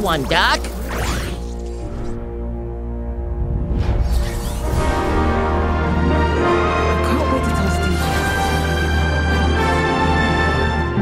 one, Doc.